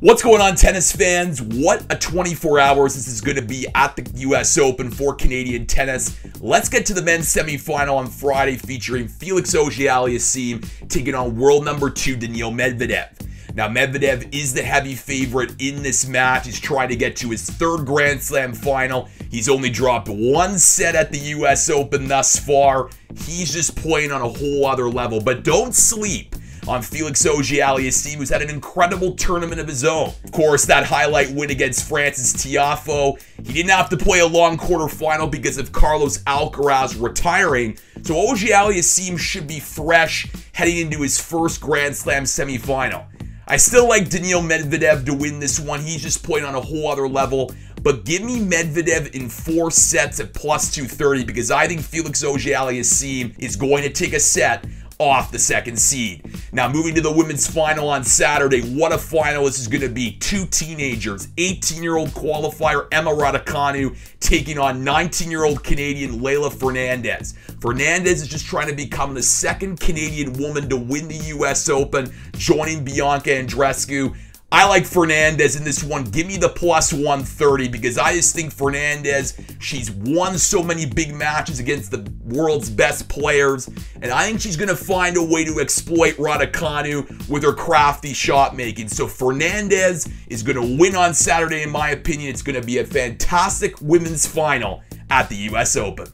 What's going on, tennis fans? What a 24 hours this is going to be at the U.S. Open for Canadian tennis. Let's get to the men's semifinal on Friday featuring Felix Auger-Aliassime taking on world number two Daniil Medvedev. Now, Medvedev is the heavy favorite in this match. He's trying to get to his third Grand Slam final. He's only dropped one set at the U.S. Open thus far. He's just playing on a whole other level. But don't sleep on Felix Auger-Aliassime, who's had an incredible tournament of his own. Of course, that highlight win against Frances Tiafoe. He didn't have to play a long quarterfinal because of Carlos Alcaraz retiring, so Auger-Aliassime should be fresh heading into his first Grand Slam semifinal. I still like Daniil Medvedev to win this one. He's just playing on a whole other level. But give me Medvedev in four sets at plus 230 because I think Felix Auger-Aliassime is going to take a set off the second seed. Now, moving to the women's final on Saturday, what a final this is going to be. Two teenagers, 18-year-old qualifier Emma Raducanu taking on 19-year-old Canadian Leylah Fernandez. Fernandez is just trying to become the second Canadian woman to win the U.S. Open, joining Bianca Andreescu. I like Fernandez in this one. Give me the plus 130 because I just think Fernandez, she's won so many big matches against the world's best players. And I think she's going to find a way to exploit Raducanu with her crafty shot making. So Fernandez is going to win on Saturday, in my opinion. It's going to be a fantastic women's final at the U.S. Open.